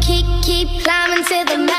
keep, keep climbing to the